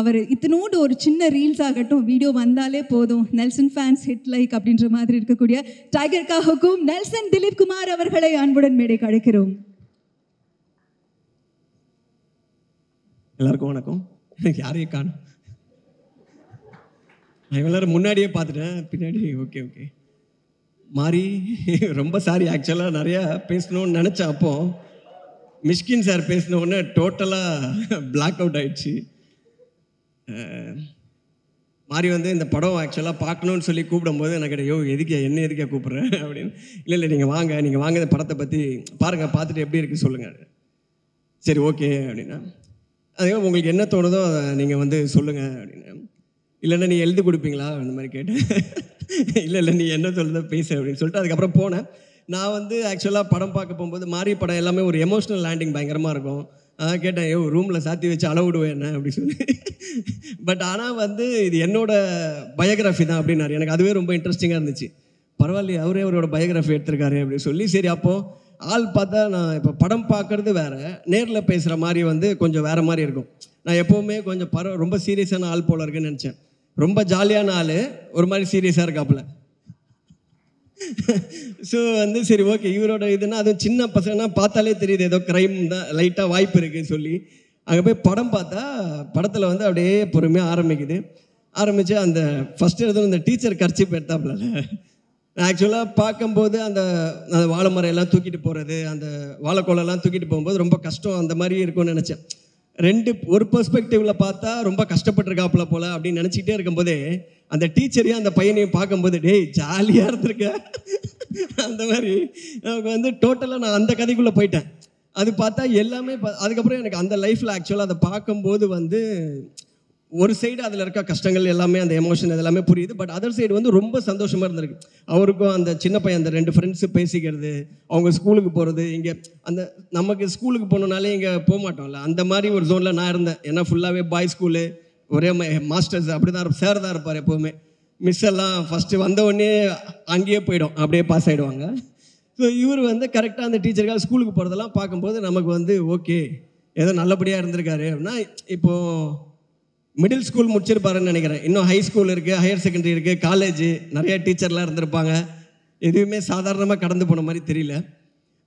அவர் இத்தனோடு ஒரு சின்ன ரீல்ஸ் ஆகட்டும் வீடியோ வந்தாலே போதும். நெல்சன் ஃபேன்ஸ் ஹிட் லைக் அப்படின்ற மாதிரி இருக்கக்கூடிய டைகர் காஹுக்கும் நெல்சன் திலீப் குமார் அவர்களை அன்புடன் மேடைக்கு அழைக்கிறோம். எல்லாருக்கும் வணக்கம். யாரையும் காணும். நான் எல்லாரும் முன்னாடியே பார்த்துட்டேன். பின்னாடி ஓகே ஓகே மாறி ரொம்ப சாரி ஆக்சுவலாக நிறையா பேசணும்னு நினச்சேன் அப்போ. மிஷ்கின் சார் பேசின உடனே டோட்டலாக பிளாக் அவுட் ஆயிடுச்சு. மாறி வந்து இந்த படம் ஆக்சுவலாக பார்க்கணும்னு சொல்லி கூப்பிடும்போது எனக்கு ஐயோ எதுக்கே என்ன எதுக்கே கூப்பிட்றேன் அப்படின்னு. இல்லை இல்லை நீங்கள் வாங்க நீங்கள் வாங்க இந்த படத்தை பற்றி பாருங்கள் பார்த்துட்டு எப்படி இருக்குது சொல்லுங்கள் சரி ஓகே அப்படின்னா. அதே உங்களுக்கு என்ன தோணுதோ அதை நீங்கள் வந்து சொல்லுங்கள் அப்படின்னு. இல்லைன்னா நீ எழுதி கொடுப்பீங்களா? அந்த மாதிரி கேட்டேன் இல்லை இல்லை நீ என்ன சொல்லுதோ பேசு அப்படின்னு சொல்லிட்டு அதுக்கப்புறம் போனேன். நான் வந்து ஆக்சுவலாக படம் பார்க்க போகும்போது மாறி படம் எல்லாமே ஒரு எமோஷ்னல் லேண்டிங் பயங்கரமாக இருக்கும். அதான் கேட்டேன் ஐயோ ரூமில் சாத்தி வச்சு அளவிடுவேன் என்ன? அப்படி சொல்லி. பட் ஆனால் வந்து இது என்னோட பயோகிராஃபி தான் அப்படின்னாரு. எனக்கு அதுவே ரொம்ப இன்ட்ரெஸ்டிங்காக இருந்துச்சு. பரவாயில்லையே அவரே அவரோட பயோகிராஃபி எடுத்திருக்காரு அப்படின்னு சொல்லி. சரி அப்போது ஆள் பார்த்தா நான் இப்போ படம் பார்க்குறது வேறு நேரில் பேசுகிற மாதிரி வந்து கொஞ்சம் வேறு மாதிரி இருக்கும். நான் எப்போவுமே கொஞ்சம் பர ரொம்ப சீரியஸான ஆள் போல இருக்குன்னு நினச்சேன். ரொம்ப ஜாலியான ஆள் ஒரு மாதிரி சீரியஸாக இருக்காப்புல. ஸோ வந்து சரி ஓகே இவரோட இதுனா அதுவும் சின்ன பசங்கன்னா பார்த்தாலே தெரியுது ஏதோ க்ரைம் தான் லைட்டாக வாய்ப்பு இருக்குன்னு சொல்லி. அங்கே போய் படம் பார்த்தா படத்தில் வந்து அப்படியே பொறுமையாக ஆரம்பிக்குது. ஆரம்பித்து அந்த ஃபஸ்ட்டு எதுவும் இந்த டீச்சர் கர்ச்சிப் எடுத்தாப்புல. ஆக்சுவலாக பார்க்கும்போது அந்த அந்த வாழை மரம் எல்லாம் தூக்கிட்டு போகிறது அந்த வாழைக்கோலெல்லாம் தூக்கிட்டு போகும்போது ரொம்ப கஷ்டம் அந்த மாதிரி இருக்கும்னு நினச்சேன். ரெண்டு ஒரு பெர்ஸ்பெக்டிவில் பார்த்தா ரொம்ப கஷ்டப்பட்டிருக்காப்புல போல அப்படின்னு நினச்சிக்கிட்டே இருக்கும்போதே அந்த டீச்சரையும் அந்த பையனையும் பார்க்கும்போது டேய் ஜாலியாக இருந்திருக்க. அந்த மாதிரி நமக்கு வந்து டோட்டலாக நான் அந்த கதைக்குள்ளே போயிட்டேன். அது பார்த்தா எல்லாமே அதுக்கப்புறம் எனக்கு அந்த லைஃப்பில் ஆக்சுவலாக அதை பார்க்கும்போது வந்து ஒரு சைடு அதில் இருக்க கஷ்டங்கள் எல்லாமே அந்த எமோஷன் எல்லாமே புரியுது. பட் அதர் சைடு வந்து ரொம்ப சந்தோஷமாக இருந்திருக்கு. அவருக்கும் அந்த சின்ன பையன் அந்த ரெண்டு ஃப்ரெண்ட்ஸு பேசிக்கிறது அவங்க ஸ்கூலுக்கு போகிறது இங்கே அந்த நமக்கு ஸ்கூலுக்கு போகணுனாலே இங்கே போக மாட்டோம்ல அந்த மாதிரி ஒரு ஜோனில் நான் இருந்தேன். ஏன்னா ஃபுல்லாகவே பாய் ஸ்கூலு ஒரே மாஸ்டர்ஸ் அப்படி தான் சார் தான் இருப்பார் எப்போவுமே. மிஸ் எல்லாம் ஃபஸ்ட்டு வந்தவொடனே அங்கேயே போயிடும். அப்படியே பாஸ் ஆகிடுவாங்க ஸோ இவர் வந்து கரெக்டாக அந்த டீச்சருக்காக ஸ்கூலுக்கு போகிறதெல்லாம் பார்க்கும்போது நமக்கு வந்து ஓகே ஏதோ நல்லபடியாக இருந்திருக்காரு. அப்படின்னா இப்போது மிடில் ஸ்கூல் முடிச்சிருப்பாருன்னு நினைக்கிறேன். இன்னும் ஹை ஸ்கூல் இருக்குது ஹையர் செகண்டரி இருக்குது காலேஜ் நிறைய டீச்சர்லாம் இருந்திருப்பாங்க. எதுவுமே சாதாரணமாக கடந்து போன மாதிரி தெரியல.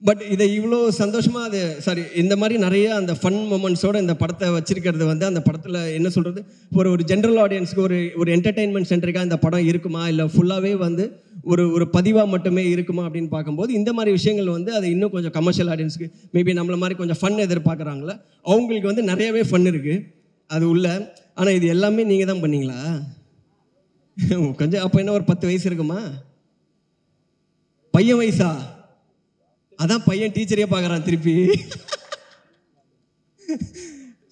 பட் இதை இவ்வளோ சந்தோஷமாக அது சாரி இந்த மாதிரி நிறைய அந்த ஃபன் மூமெண்ட்ஸோடு இந்த படத்தை வச்சிருக்கிறது வந்து அந்த படத்தில் என்ன சொல்கிறது ஒரு ஒரு ஜென்ரல் ஆடியன்ஸ்க்கு ஒரு ஒரு என்டர்டெயின்மெண்ட் சென்டருக்காக இந்த படம் இருக்குமா? இல்லை ஃபுல்லாகவே வந்து ஒரு ஒரு பதிவாக மட்டுமே இருக்குமா அப்படின்னு பார்க்கும்போது இந்த மாதிரி விஷயங்கள் வந்து அது இன்னும் கொஞ்சம் கமர்ஷியல் ஆடியன்ஸ்க்கு மேபி நம்மள மாதிரி கொஞ்சம் ஃபன் எதிர்பார்க்குறாங்களே அவங்களுக்கு வந்து நிறையவே ஃபன் இருக்குது அது உள்ள. ஆனால் இது எல்லாமே நீங்கள் தான் பண்ணீங்களா? கொஞ்சம் அப்போ என்ன ஒரு பத்து வயசு இருக்குமா? பையன் வயசா? அதான் பையன் டீச்சரே பார்க்குறான் திருப்பி.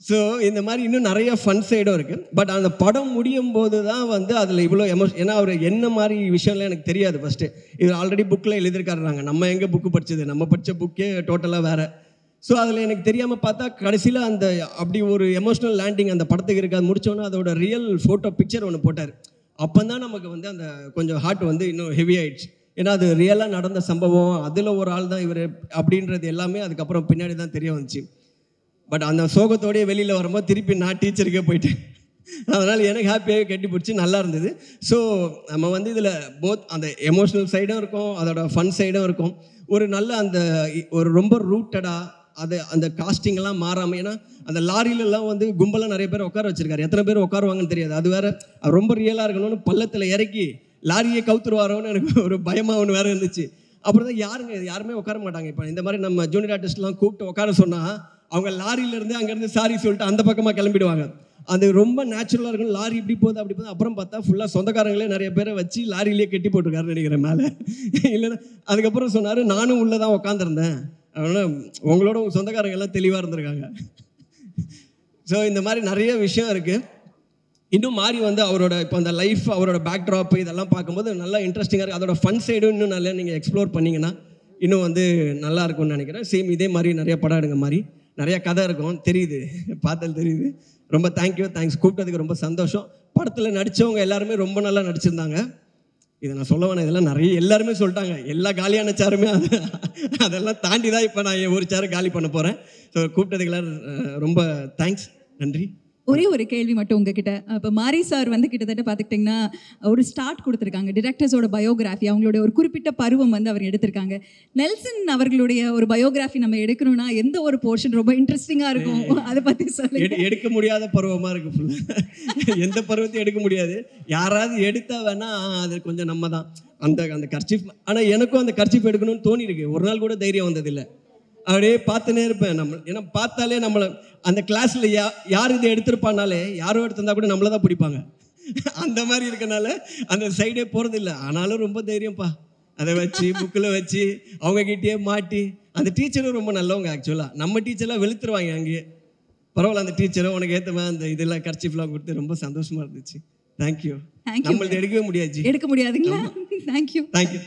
ஸோ இந்த மாதிரி இன்னும் நிறைய ஃபன் சைடும் இருக்குது பட் அந்த படம் முடியும் போது தான் வந்து அதில் இவ்வளோ எமோஷன் ஏன்னா அவர் என்ன மாதிரி விஷயம்லாம் எனக்கு தெரியாது ஃபஸ்ட்டு இது ஆல்ரெடி புக்கில் எழுதியிருக்காருறாங்க நம்ம எங்கே புக்கு படிச்சது? நம்ம படித்த புக்கே டோட்டலாக வேறு. ஸோ அதில் எனக்கு தெரியாமல் பார்த்தா கடைசியில் அந்த அப்படி ஒரு எமோஷ்னல் லேண்டிங் அந்த படத்துக்கு இருக்காது அது அதோட ரியல் ஃபோட்டோ பிக்சர் ஒன்று போட்டார். அப்போ தான் நமக்கு வந்து அந்த கொஞ்சம் ஹார்ட் வந்து இன்னும் ஹெவி ஆயிடுச்சு. ஏன்னா அது ரியலாக நடந்த சம்பவம் அதில் ஒரு ஆள் தான் இவர் அப்படின்றது எல்லாமே அதுக்கப்புறம் பின்னாடி தான் தெரிய வந்துச்சு. பட் அந்த சோகத்தோடய வெளியில் வரும்போது திருப்பி நான் டீச்சருக்கே போயிட்டேன். அதனால் எனக்கு ஹாப்பியாக கட்டி பிடிச்சி நல்லா இருந்தது. ஸோ நம்ம வந்து இதில் போத் அந்த எமோஷ்னல் சைடும் இருக்கும் அதோட ஃபன் சைடும் இருக்கும். ஒரு நல்ல அந்த ஒரு ரொம்ப ரூட்டடாக அதை அந்த casting எல்லாம் மாறாமல் ஏன்னா அந்த லாரியிலலாம் வந்து கும்பலாக நிறைய பேர் உட்கார வச்சிருக்காரு. எத்தனை பேர் உட்காருவாங்கன்னு தெரியாது. அது வேற ரொம்ப ரியலாக இருக்கணும்னு பள்ளத்தில் இறக்கி லாரியை கவுத்துருவாரோன்னு எனக்கு ஒரு பயமாக ஒன்று வேற இருந்துச்சு. அப்புறம் தான் யாருங்க யாருமே உட்கார மாட்டாங்க. இப்போ இந்த மாதிரி நம்ம ஜூனியர் ஆர்டிஸ்ட்லாம் கூப்பிட்டு உட்கார சொன்னால் அவங்க லாரியிலேருந்து அங்கேருந்து சாரி சொல்லிட்டு அந்த பக்கமாக கிளம்பிடுவாங்க. அது ரொம்ப நேச்சுரலாக இருக்கும் லாரி இப்படி போகுது அப்படி போகுது. அப்புறம் பார்த்தா ஃபுல்லாக சொந்தக்காரங்களே நிறைய பேரை வச்சு லாரியிலேயே கட்டி போட்டிருக்காருன்னு நினைக்கிறேன் மேலே. இல்லைன்னா அதுக்கப்புறம் சொன்னார் நானும் உள்ளே தான் உட்காந்துருந்தேன் அதனால் உங்களோட உங்கள் சொந்தக்காரங்க எல்லாம் தெளிவாக இருந்திருக்காங்க. ஸோ இந்த மாதிரி நிறைய விஷயம் இருக்குது இன்னும் மாறி வந்து அவரோட இப்போ அந்த லைஃப் அவரோட பேக் ட்ராப் இதெல்லாம் பார்க்கும்போது நல்லா இன்ட்ரெஸ்டிங்காக இருக்குது அதோட ஃபன் சைடும் இன்னும் நல்லா நீங்கள் எக்ஸ்ப்ளோர் பண்ணிங்கன்னா இன்னும் வந்து நல்லா இருக்கும்னு நினைக்கிறேன். சேம் இதே மாதிரி நிறைய படம் எடுங்க மாதிரி நிறைய கதை இருக்கும். தெரியுது. பார்த்தல் தெரியுது. ரொம்ப தேங்க்யூ தேங்க்ஸ் கூப்பிட்டதுக்கு ரொம்ப சந்தோஷம். படத்தில் நடித்தவங்க எல்லாருமே ரொம்ப நல்லா நடிச்சிருந்தாங்க. இதை நான் சொல்ல வேணாம் இதெல்லாம் நிறைய எல்லாருமே சொல்லிட்டாங்க. எல்லா காலியான சேருமே அது. அதெல்லாம் தாண்டி தான் இப்போ நான் என் ஒரு சேரை காலி பண்ண போகிறேன் ஸோ கூப்பிட்டதுக்கெல்லாம் ரொம்ப தேங்க்ஸ் நன்றி. ஒரே ஒரு கேள்வி மட்டும் உங்ககிட்ட. இப்போ மாரி சார் வந்து கிட்டத்தட்ட பார்த்துக்கிட்டிங்கன்னா ஒரு ஸ்டார்ட் கொடுத்துருக்காங்க. டிரெக்டர்ஸோட பயோகிராஃபி அவங்களுடைய ஒரு குறிப்பிட்ட பருவம் வந்து அவர் எடுத்திருக்காங்க. நெல்சன் அவர்களுடைய ஒரு பயோகிராஃபி நம்ம எடுக்கணும்னா எந்த ஒரு போர்ஷன் ரொம்ப இன்ட்ரெஸ்டிங்காக இருக்கும்? அதை பற்றி எடு எடுக்க முடியாத பருவமாக இருக்கு ஃபுல்லாக எந்த பருவத்தையும் எடுக்க முடியாது. யாராவது எடுத்தா வேணா ஆ, அது கொஞ்சம் நம்ம தான். அந்த அந்த கர்ச்சிஃப் ஆனால் எனக்கும் அந்த கர்ச்சிஃப் எடுக்கணும்னு தோணி இருக்கு ஒரு நாள் கூட தைரியம் வந்ததில்லை. அப்படியே பார்த்துனே இருப்பேன். நம்ம ஏன்னா பார்த்தாலே நம்மளை அந்த கிளாஸில் யா யார் இதை எடுத்திருப்பானாலே யாரோ எடுத்திருந்தா கூட நம்மளை தான் பிடிப்பாங்க. அந்த மாதிரி இருக்கனால அந்த சைடே போகிறதில்ல ஆனாலும் ரொம்ப தைரியம்ப்பா. அதை வச்சு புக்கில் வச்சு அவங்க கிட்டேயே மாட்டி அந்த டீச்சரும் ரொம்ப நல்லவங்க ஆக்சுவலாக நம்ம டீச்சர்லாம் வெளுத்துருவாங்க அங்கேயே. பரவாயில்ல அந்த டீச்சரும் உனக்கு ஏற்ற மாதிரி அந்த இதெல்லாம் கர்ச்சிஃப்லாம் கொடுத்து ரொம்ப சந்தோஷமா இருந்துச்சு. தேங்க்யூ. நம்மளது எடுக்கவே முடியாது எடுக்க முடியாதுங்களா? Thank you thank you